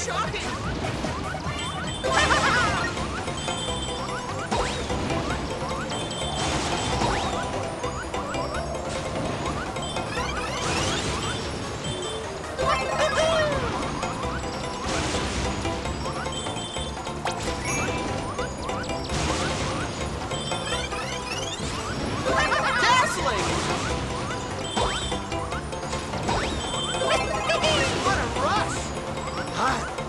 shocking! 来